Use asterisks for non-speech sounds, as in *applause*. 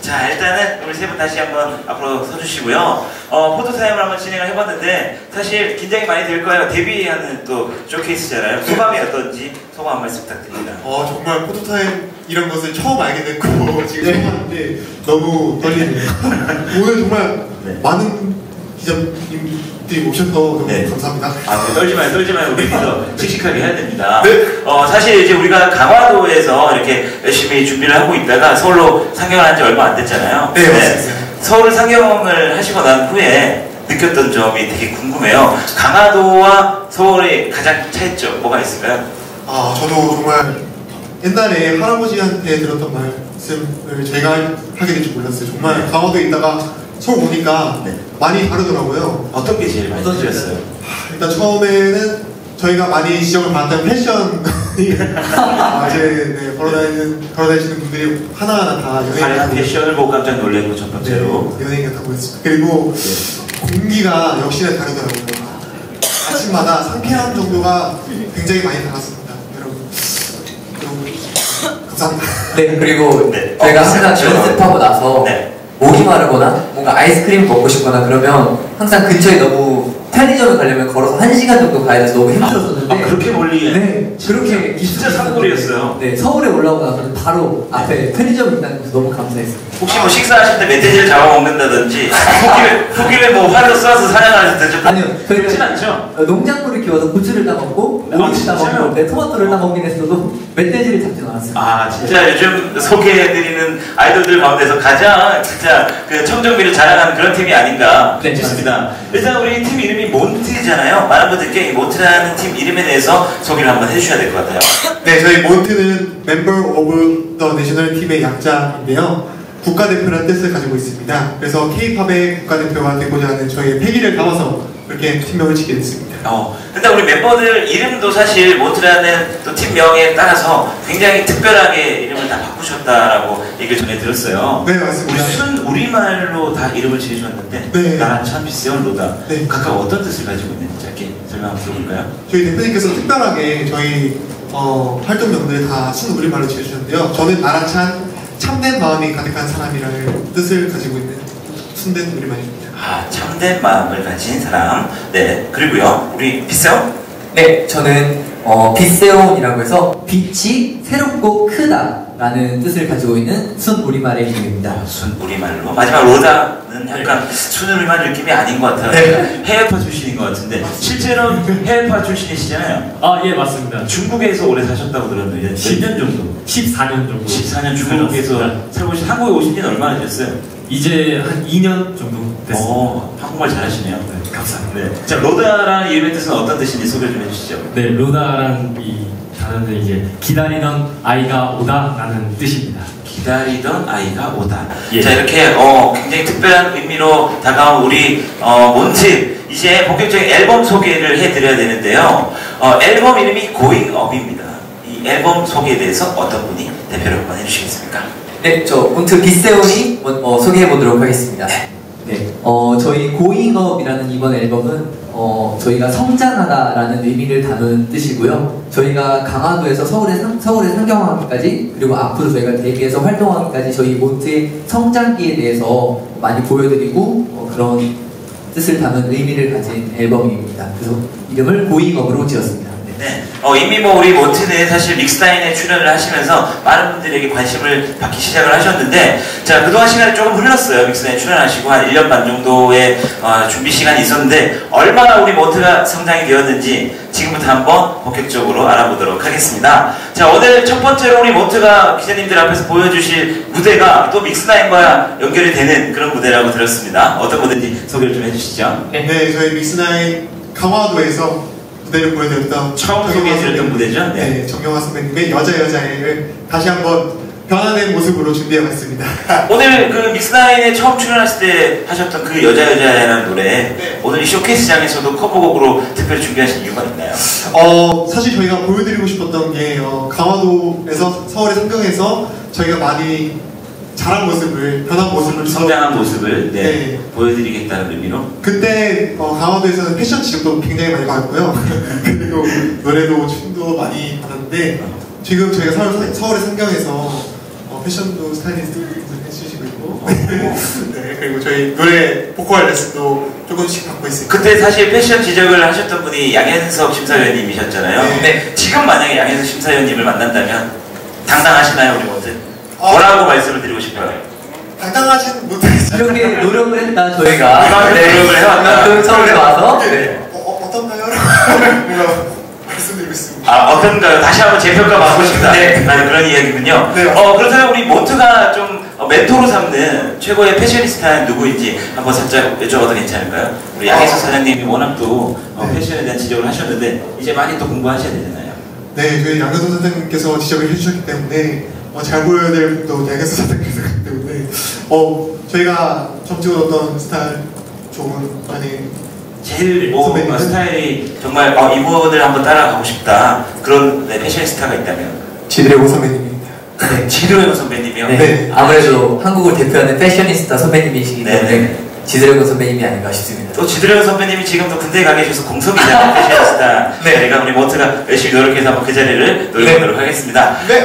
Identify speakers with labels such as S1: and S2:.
S1: 자, 일단은 우리 세 분 다시 한번 앞으로 서주시고요. 어, 포토타임을 한번 진행을 해봤는데, 사실 긴장이 많이 될 거예요. 데뷔하는 또 쇼케이스잖아요. 소감이 어떤지 소감 한 말씀 부탁드립니다.
S2: 어 정말 포토타임 이런 것을 처음 알게 됐고 지금 처음 하는데 너무 떨리네요. *laughs* 오늘 정말
S1: 네.
S2: 많은 기자님 오셔서 너무
S1: 네.
S2: 감사합니다.
S1: 아, 네, 떨지 마요, 떨지 마요. 우리 더 *laughs* 씩씩하게 해야 됩니다.
S2: 네.
S1: 어, 사실 이제 우리가 강화도에서 이렇게 열심히 준비를 하고 있다가 서울로 상경을 한 지 얼마 안 됐잖아요.
S2: 네, 맞습니다.
S1: 서울 상경을 하시고 난 후에 느꼈던 점이 되게 궁금해요. 강화도와 서울의 가장 차이점 뭐가 있을까요?
S2: 아 저도 정말 옛날에 할아버지한테 들었던 말씀을 제가 하게 될 줄 몰랐어요. 정말
S1: 네.
S2: 강화도에 있다가 서울 오니까
S1: 네.
S2: 많이 다르더라고요.
S1: 어떤 게 제일 많이 드렸어요?
S2: 하, 일단 처음에는 저희가 많이 지적을 받았던 패션이 *laughs* 아, 이제 네, 걸어다니는 걸어다니시는 분들이 하나하나 다 연예인
S1: 패션을 보고 깜짝 놀래고 첫 번째로
S2: 네, 연예인 같아 보였습니다. 그리고 공기가 역시나 다르더라고요. 아침마다 상쾌한 정도가 굉장히 많이 달랐습니다. 여러분, 여러분 감사합니다.
S3: 네, 그리고
S1: 네.
S3: 저희가
S1: 어,
S3: 항상
S1: 그렇죠.
S3: 연습하고 나서
S1: 네.
S3: 목이 마르거나 뭔가 아이스크림 먹고 싶거나 그러면 항상 근처에 너무 편의점에 가려면 걸어서 한 시간 정도 가야 돼서 너무 힘들었었는데
S1: 아, 그렇게 멀리?
S3: 네, 그렇게
S1: 진짜 산골이었어요.
S3: 네, 서울에 올라오고 나서는 바로 앞에 편의점이 있다는 것도 너무 감사했어요.
S1: 혹시 뭐 식사하실 때 멧돼지를 잡아먹는다든지 토끼를, 토끼를 뭐 활로 쏴서 좀-
S3: 아니요,
S1: 그렇진 않죠?
S3: 어, 농작물을 키워서 고추를 따먹고
S1: 아,
S3: 오이를? 따먹고 네, 토마토를 따먹긴 했어도 멧돼지를 잡진 않았어요.
S1: 아 진짜 요즘 소개해드리는 아이돌들 가운데서 가장 진짜 그 청정비를 자랑하는 그런 팀이 아닌가
S3: 네,
S1: 싶습니다. 일단 우리 팀 이름이 몬트잖아요. 많은 분들께 이 몬트라는 팀 이름에 대해서 소개를 한번 해주셔야 될 것 같아요.
S2: 네, 저희 몬트는 Member of the National 팀의 약자인데요. 국가대표라는 뜻을 가지고 있습니다. 그래서 K-팝의 국가대표가 되고자 하는 저희의 패기를 담아서 그렇게 팀명을 짓게 됐습니다.
S1: 어, 근데 우리 멤버들 이름도 사실 몬트라는 또 팀명에 따라서 굉장히 특별하게 이름을 다 바꾸셨다라고 얘기를 전해 들었어요.
S2: 네,
S1: 우리
S2: 맞습니다.
S1: 순 우리말로 다 이름을 지으셨는데
S2: 네.
S1: 나란 참 비세온 로다
S2: 네.
S1: 각각 어떤 뜻을 가지고 있는지 짧게 설명 한번 들어볼까요?
S2: 저희 대표님께서 특별하게 저희 어, 활동 명들 다순 우리말로 지어주셨는데요. 저는 나라찬 참된 마음이 가득한 사람이라는 뜻을 가지고 있는 순된 우리말입니다.
S1: 아, 참된 마음을 가진 사람. 네. 그리고요, 우리 비세온?
S3: 네, 저는 어, 빛세온이라고 해서 빛이 새롭고 크다라는 뜻을 가지고 있는 순 우리말의 이름입니다.
S1: 순 우리말로. 마지막 로다는 약간 순 우리말 느낌이 아닌 것 같아요.
S3: 네.
S1: 해외파 출신인 것 같은데 실제로 해외파 출신이시잖아요.
S4: 아, 예, 맞습니다.
S1: 중국에서 오래 사셨다고 들었는데 10년 정도.
S4: 14년 정도.
S1: 14년 중국에서
S4: 살았습니다.
S1: 살고 계신 한국에 오신 지는 얼마나 됐어요?
S4: 이제 한 2년 정도 됐습니다.
S1: 어, 한국말 잘하시네요.
S4: 네, 감사합니다.
S1: 네. 자, 로다라는 이름의 뜻은 어떤 뜻인지 소개 좀 해주시죠.
S4: 네, 로다라는 이 단어는 이제 기다리던 아이가 오다라는 뜻입니다.
S1: 기다리던 아이가 오다.
S4: 예.
S1: 자 이렇게 어, 굉장히 특별한 의미로 다가온 우리 어, 몬트 이제 본격적인 앨범 소개를 해드려야 되는데요. 어, 앨범 이름이 Going Up입니다. 이 앨범 소개에 대해서 어떤 분이 대표를 한번 해주시겠습니까?
S3: 네, 저 몬트 빛세온이 어, 소개해 보도록 하겠습니다. 네, 어, 저희 고잉업이라는 이번 앨범은 어, 저희가 성장하다라는 의미를 담은 뜻이고요. 저희가 강화도에서 서울에 상, 서울에 상경하기까지 그리고 앞으로 저희가 대기에서 활동하기까지 저희 몬트의 성장기에 대해서 많이 보여드리고 어, 그런 뜻을 담은 의미를 가진 앨범입니다. 그래서 이름을 고잉업으로 지었습니다. 네.
S1: 네. 어, 이미 뭐 우리 몬트는 사실 믹스타인에 출연을 하시면서 많은 분들에게 관심을 받기 시작을 하셨는데 자 그동안 시간이 조금 흘렀어요. 믹스타인에 출연하시고 한 1년 반 정도의 어, 준비 시간이 있었는데 얼마나 우리 몬트가 성장이 되었는지 지금부터 한번 본격적으로 알아보도록 하겠습니다. 자 오늘 첫 번째로 우리 몬트가 기자님들 앞에서 보여주실 무대가 또 믹스나인과 연결이 되는 그런 무대라고 들었습니다. 어떤 무대인지 소개를 좀 해주시죠.
S2: 네, 저희 믹스나인 강화도에서 무대를 보여드렸던
S1: 처음 소개해드렸던 무대죠? 네.
S2: 네, 정영화 선배님의 여자 여자애를 다시 한번 변화된 모습으로 준비해봤습니다. *laughs*
S1: 오늘 그 믹스나인에 처음 출연하실 때 하셨던 그 여자 여자라는 노래
S2: 네.
S1: 오늘 이 쇼케이스장에서도 커버곡으로 특별히 준비하신 이유가 있나요?
S2: 어, 사실 저희가 보여드리고 싶었던 게 어, 강화도에서 서울의 상경에서 저희가 많이 자란 모습을 변한 모습을
S1: 성장한 모습을 네,
S2: 네.
S1: 보여드리겠다는 의미로
S2: 그때 어, 강화도에서는 패션 지적도 굉장히 많이 받았고요. *laughs* 그리고 노래도 춤도 많이 받았는데 지금 저희가 서울, 서울의 상경에서 어, 패션도 스타일리스트 해주시고 있고 *laughs* 네 그리고 저희 노래 보컬 레슨도 조금씩 받고 있습니다.
S1: 그때 사실 패션 지적을 하셨던 분이 양현석 심사위원님이셨잖아요.
S2: 네.
S1: 근데 지금 만약에 양현석 심사위원님을 만난다면 당당하시나요, 우리 모두?
S2: 어.
S1: 뭐라고 말씀을 드리고 싶어요?
S2: 당당하지는 못하겠어요.
S3: 이렇게 노력을 했다 저희가
S1: 이만큼 노력을 해왔다.
S3: 이만큼 처음에 와서
S2: 네.
S3: 네.
S2: 어, 어, 어떤가요? *laughs* 뭔가 말씀드리고 있습니다.
S1: 아, 어떤가요? 다시 한번 재평가 받고 싶다.
S2: 네.
S1: 라는 그런 이야기군요.
S2: 네.
S1: 어, 그렇다면 우리 모트가 좀 어, 멘토로 삼는 최고의 패셔니스타는 누구인지 한번 살짝 여쭤봐도 괜찮을까요? 우리 양혜석
S2: 어.
S1: 사장님이 워낙 또 어,
S2: 네.
S1: 패션에 대한 지적을 하셨는데 이제 많이 또 공부하셔야 되잖아요.
S2: 네, 저희 양현수 선생님께서 지적을 해주셨기 때문에 어, 잘 보여야 될 양현수 선생님께서 그렇기 때문에 어, 저희가 점찍어 어떤 스타일 좋은 많이
S1: 제일 뭐
S2: 선배님은?
S1: 어, 스타일이 정말 어, 이분을 한번 따라가고 싶다 그런 네, 패셔니스타가 있다면
S2: 지드래곤 선배님입니다.
S1: 네, 지드래곤 선배님이요.
S3: 네.
S2: 네.
S3: 아무래도 한국을 대표하는 패셔니스타 선배님이시기
S1: 네,
S3: 때문에
S1: 네.
S3: 지드래곤 선배님이 아닌가 싶습니다.
S1: 또 지드래곤 선배님이 지금도 군대에 가 계셔서 공석이잖아요 *laughs* 패셔니스타.
S2: 네.
S1: 저희가 우리 모트가 열심히 노력해서 한번 그 자리를 노려보도록 하겠습니다.
S2: 네.